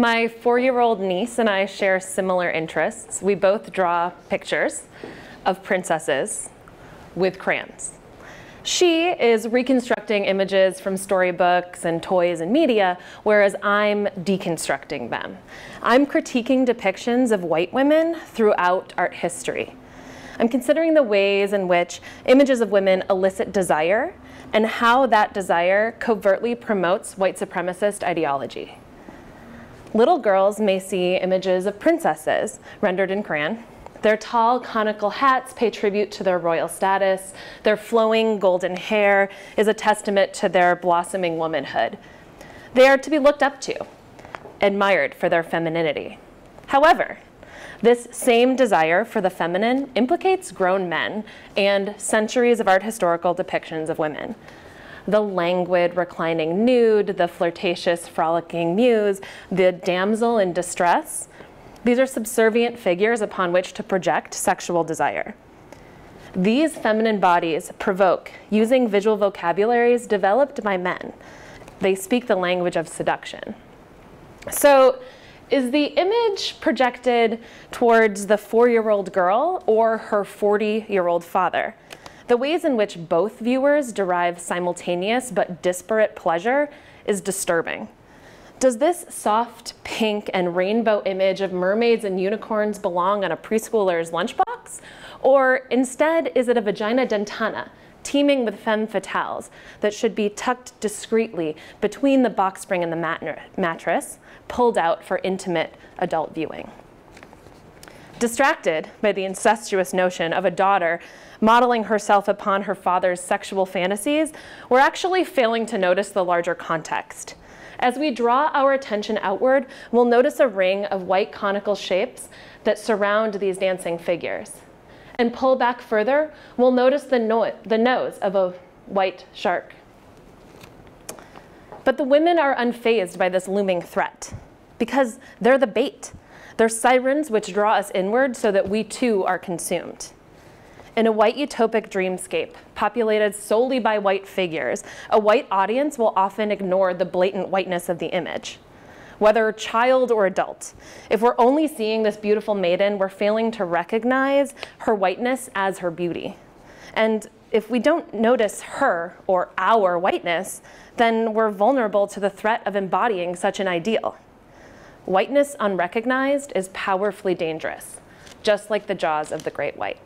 My four-year-old niece and I share similar interests. We both draw pictures of princesses with crayons. She is reconstructing images from storybooks and toys and media, whereas I'm deconstructing them. I'm critiquing depictions of white women throughout art history. I'm considering the ways in which images of women elicit desire and how that desire covertly promotes white supremacist ideology. Little girls may see images of princesses rendered in crayon, their tall conical hats pay tribute to their royal status. Their flowing golden hair is a testament to their blossoming womanhood. They are to be looked up to, admired for their femininity. However, this same desire for the feminine implicates grown men and centuries of art historical depictions of women. The languid, reclining nude, the flirtatious, frolicking muse, the damsel in distress, these are subservient figures upon which to project sexual desire. These feminine bodies provoke using visual vocabularies developed by men. They speak the language of seduction. So is the image projected towards the four-year-old girl or her 40-year-old father? The ways in which both viewers derive simultaneous but disparate pleasure is disturbing. Does this soft pink and rainbow image of mermaids and unicorns belong on a preschooler's lunchbox? Or instead, is it a vagina dentata, teeming with femme fatales, that should be tucked discreetly between the box spring and the mat mattress, pulled out for intimate adult viewing? Distracted by the incestuous notion of a daughter modeling herself upon her father's sexual fantasies, we're actually failing to notice the larger context. As we draw our attention outward, we'll notice a ring of white conical shapes that surround these dancing figures. And pull back further, we'll notice the, no the nose of a white shark. But the women are unfazed by this looming threat because they're the bait. They're sirens which draw us inward so that we too are consumed. In a white utopic dreamscape, populated solely by white figures, a white audience will often ignore the blatant whiteness of the image. Whether child or adult, if we're only seeing this beautiful maiden, we're failing to recognize her whiteness as her beauty. And if we don't notice her or our whiteness, then we're vulnerable to the threat of embodying such an ideal. Whiteness unrecognized is powerfully dangerous, just like the jaws of the great white.